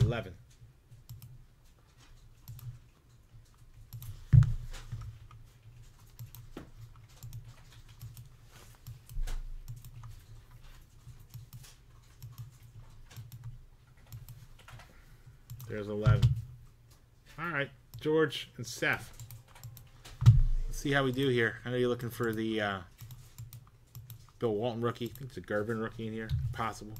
11. There's 11. All right, George and Seth. Let's see how we do here. I know you're looking for the uh, Bill Walton rookie. I think it's a Gervin rookie in here. Possible.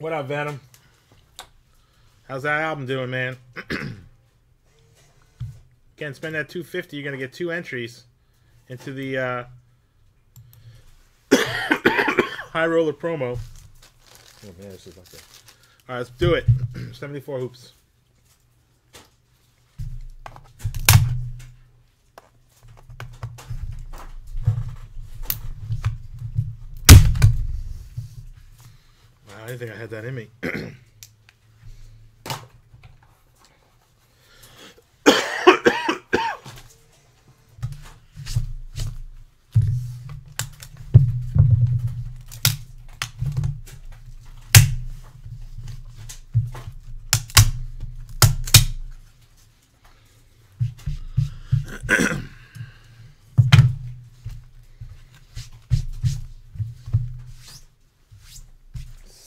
What up, Venom? How's that album doing, man? Can't spend that 250 you're gonna get two entries into the uh, high roller promo. Oh man, this is like that. All right, let's do it. 74 hoops. Didn't think I had that in me.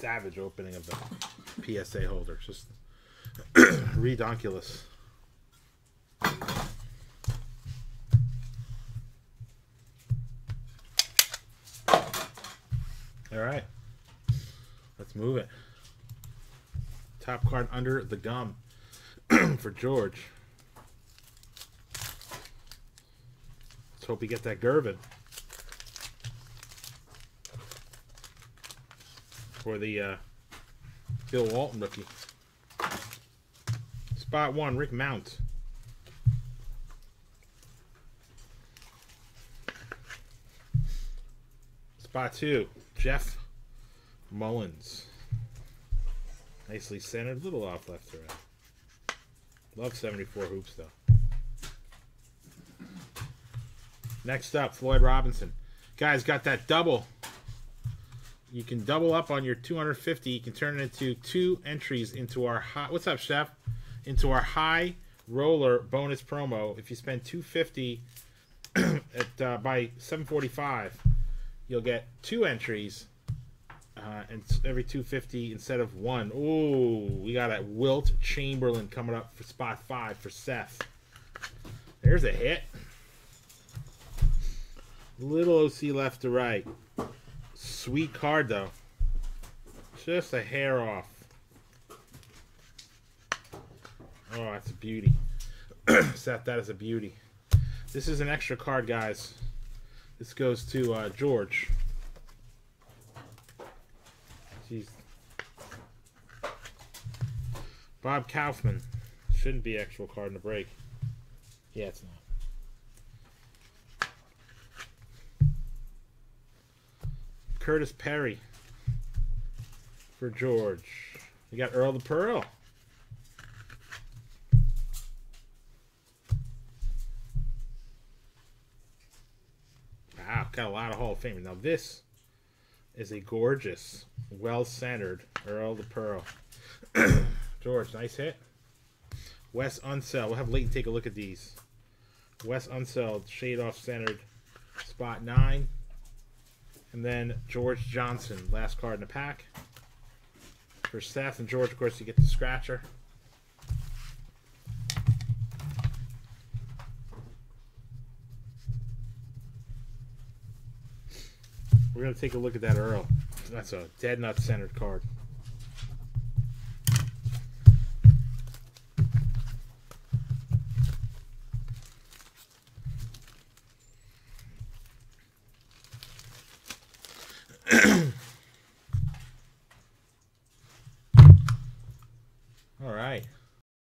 Savage opening of the PSA holder. Just redonkulous. All right. Let's move it. Top card under the gum for George. Let's hope we get that Gervin. For the uh, Bill Walton rookie. Spot one, Rick Mount. Spot two, Jeff Mullins. Nicely centered, a little off left to right. Love 74 hoops though. Next up, Floyd Robinson. Guys, got that double. You can double up on your 250. You can turn it into two entries into our high. What's up, Chef? Into our high roller bonus promo. If you spend 250 at uh, by 745, you'll get two entries. Uh, and every 250 instead of one. Ooh, we got a Wilt Chamberlain coming up for spot five for Seth. There's a hit. Little OC left to right. Sweet card though. Just a hair off. Oh, that's a beauty. Seth, that is a beauty. This is an extra card, guys. This goes to uh, George. Jeez. Bob Kauffman. Shouldn't be actual card in the break. Yeah, it's not. Curtis Perry for George. We got Earl the Pearl. Wow, got a lot of Hall of Famers. Now this is a gorgeous, well-centered Earl the Pearl. George, nice hit. Wes Unseld. We'll have Leighton take a look at these. Wes Unseld, shade off centered, spot nine. And then George Johnson, last card in the pack. For Seth and George, of course, you get the scratcher. We're going to take a look at that Earl. That's a dead nut centered card. Right.